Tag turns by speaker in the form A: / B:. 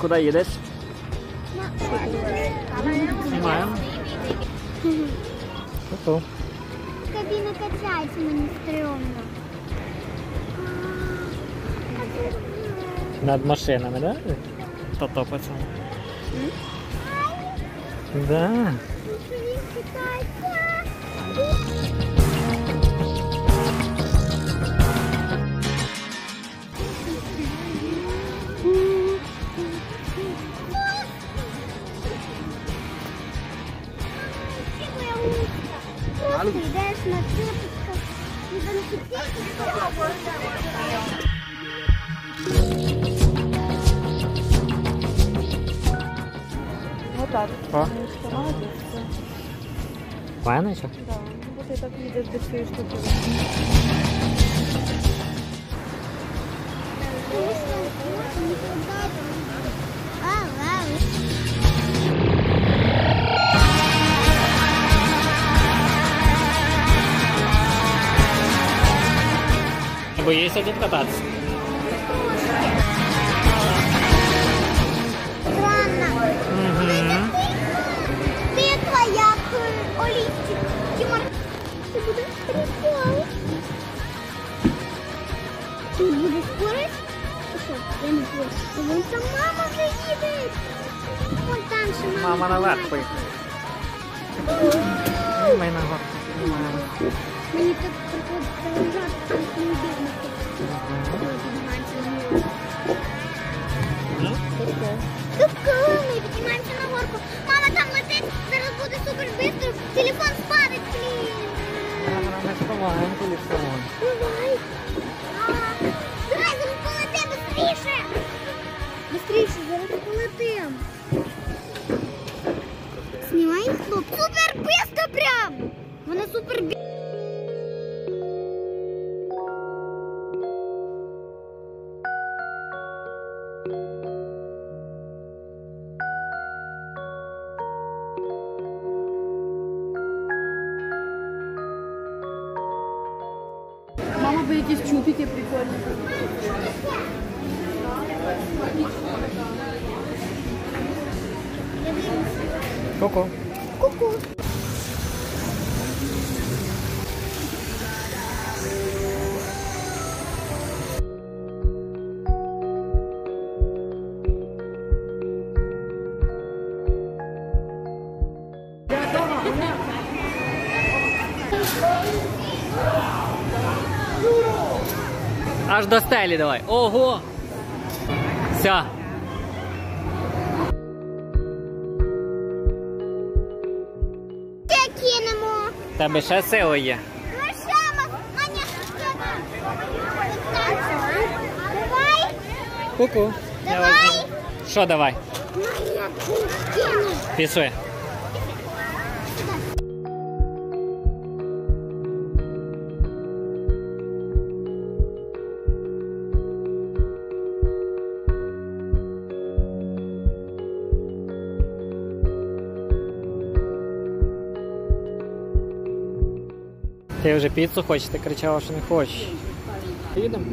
A: куди їдеш? Знімаємо. Ку-ку.
B: Кабіна качається, мені стрьомно.
A: Над машинами, да? То-то, пацан. Да.
B: Він катається. Просто йдеш на цепочках і велосипедик.
C: Вот так.
A: О.
C: Немножко молодец. всё.
A: Файно що?
C: Да. Вот и так едешь до всей штуки.
A: Не боїшся тут кататися?
B: Странно.
A: Угу.
B: Ти твоя олівчик. Тимур, це буде прикол. Ти будеш спорити? Що? Я не спорю. Вон там мама вже їде. Вон там ще мама.
A: Мама наверх поїхала. Ми на горку піднімаємо.
B: Мені так приходиться лежати, тому що неудобно. Коли піднімаємося на горку. Ку-ку, ми піднімаємося на горку. Мама там летить, зараз буде супер швидко. Телефон спадить, блін.
A: Ми сховаємо телефон.
B: Давай. Давай, зараз полетим быстріше. Быстріше, зараз полетим. Знімай хлоп. Супер
C: Бы якісь чупики прикольні.
A: Ку-ку.
B: Ку-ку.
A: Аж до стелі давай. Ого! Все.
B: Ще кинемо.
A: В Тебе ще сили є.
B: Лишаємо. Маня, Давай.
A: Ку-ку.
B: Давай.
A: Що давай?
B: Маня,
A: Ти вже піцу хочеш, ти кричала, що не хочеш. Їдемо.